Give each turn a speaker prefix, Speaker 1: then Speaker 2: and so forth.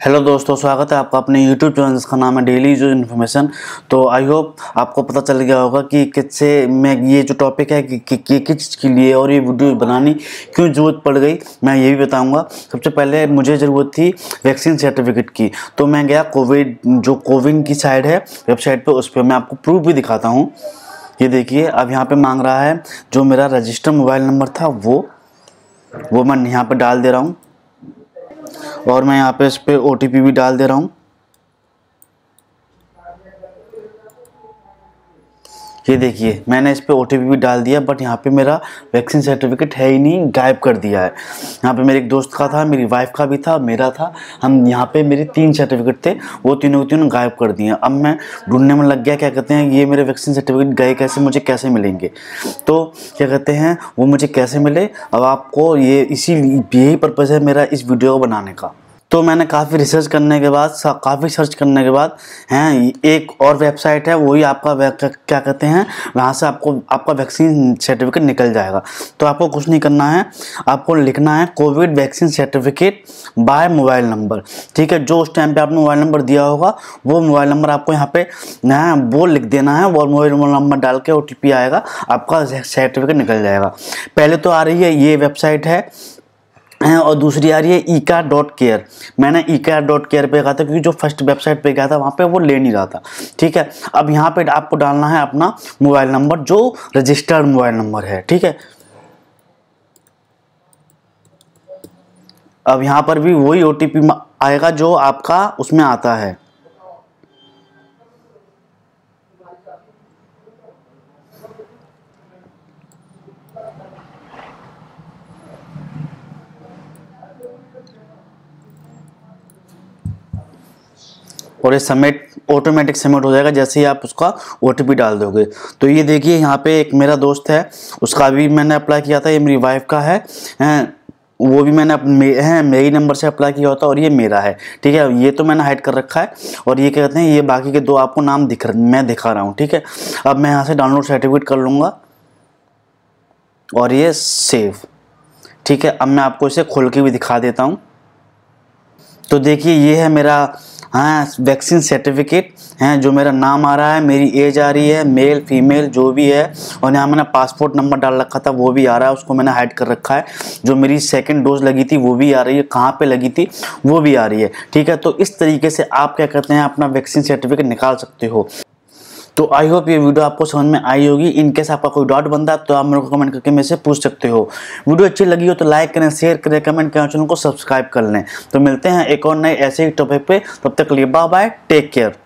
Speaker 1: Hello दोस्तों स्वागत है आपका अपने यूट्यूब चैनल जिसका नाम है डेली जो इन्फॉर्मेशन तो आई होप आपको पता चल गया होगा कि किससे मैं ये जो टॉपिक है कि, कि, कि के लिए और ये वीडियो बनानी क्यों ज़रूरत पड़ गई मैं ये भी बताऊँगा। सबसे पहले मुझे ज़रूरत थी वैक्सीन सर्टिफिकेट की। तो मैं गया कोविड जो कोविन की साइड है वेबसाइट पर उस पर मैं आपको प्रूफ भी दिखाता हूँ। ये देखिए अब यहाँ पर मांग रहा है जो मेरा रजिस्टर मोबाइल नंबर था वो वो मैं यहाँ पर डाल दे रहा हूँ। और मैं यहाँ पे इस पर ओ भी डाल दे रहा हूँ। ये देखिए, मैंने इस पर ओ भी डाल दिया बट यहाँ पे मेरा वैक्सीन सर्टिफिकेट है ही नहीं, गायब कर दिया है। यहाँ पे मेरे एक दोस्त का था, मेरी वाइफ का भी था, मेरा था। हम यहाँ पे मेरे तीन सर्टिफिकेट थे, वो तीनों तीनों गायब कर दिए। अब मैं ढूँढने में लग गया, क्या कहते हैं, ये मेरे वैक्सीन सर्टिफिकेट गए कैसे, मुझे कैसे मिलेंगे? तो क्या कहते हैं, वो मुझे कैसे मिले? अब आपको ये इसी, यही पर्पज़ है मेरा इस वीडियो को बनाने का। तो मैंने काफ़ी रिसर्च करने के बाद काफ़ी सर्च करने के बाद, हैं, एक और वेबसाइट है वही आपका क्या कहते हैं, वहाँ से आपको, आपका वैक्सीन सर्टिफिकेट निकल जाएगा। तो आपको कुछ नहीं करना है, आपको लिखना है Covid vaccine certificate by mobile number ठीक है, जो उस टाइम पे आपने मोबाइल नंबर दिया होगा, वो मोबाइल नंबर आपको यहाँ पे वो लिख देना है और मोबाइल नंबर डाल के ओटीपी आएगा, आपका सर्टिफिकेट निकल जाएगा। पहले तो आ रही है, ये वेबसाइट है और दूसरी आ रही है ईका डॉट केयर मैंने ईका डॉट केयर पर कहा था, क्योंकि जो फ़र्स्ट वेबसाइट पे गया था, वहाँ पे वो ले नहीं रहा था। ठीक है? अब यहाँ पे आपको डालना है अपना मोबाइल नंबर जो रजिस्टर्ड मोबाइल नंबर है। ठीक है? अब यहाँ पर भी वही ओटीपी आएगा जो आपका उसमें आता है। और ये सबमिट ऑटोमेटिक सबमिट हो जाएगा जैसे ही आप उसका ओटीपी डाल दोगे। तो ये देखिए, यहाँ पे एक मेरा दोस्त है, उसका भी मैंने अप्लाई किया था, ये मेरी वाइफ का है वो भी मैंने अपने हैं, मेरे नंबर से अप्लाई किया होता और ये मेरा है, ठीक है? ये तो मैंने हाइड कर रखा है और ये कहते हैं, ये बाकी के दो आपको नाम दिख मैं दिखा रहा हूँ, ठीक है? अब मैं यहाँ से डाउनलोड सर्टिफिकेट कर लूँगा और ये सेव ठीक है? अब मैं आपको इसे खोल के भी दिखा देता हूँ। तो देखिए, ये है मेरा हाँ वैक्सीन सर्टिफिकेट हैं, जो मेरा नाम आ रहा है, मेरी एज आ रही है मेल फीमेल जो भी है, और यहाँ मैंने पासपोर्ट नंबर डाल रखा था, वो भी आ रहा है, उसको मैंने हाइड कर रखा है। जो मेरी सेकेंड डोज लगी थी, वो भी आ रही है, कहाँ पर लगी थी, वो भी आ रही है, ठीक है? तो इस तरीके से आप क्या करते हैं, अपना वैक्सीन सर्टिफिकेट निकाल सकते हो। तो आई होप ये वीडियो आपको समझ में आई होगी। इनकेस आपका कोई डाउट बनता है तो आप मेरे को कमेंट करके मेरे से पूछ सकते हो। वीडियो अच्छी लगी हो तो लाइक करें शेयर करें कमेंट करें चैनल को सब्सक्राइब कर लें। तो मिलते हैं एक और नए ऐसे ही टॉपिक पे। तब तक लिए बाय बाय टेक केयर